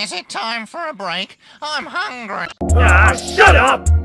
Is it time for a break? I'm hungry. Ah, shut up!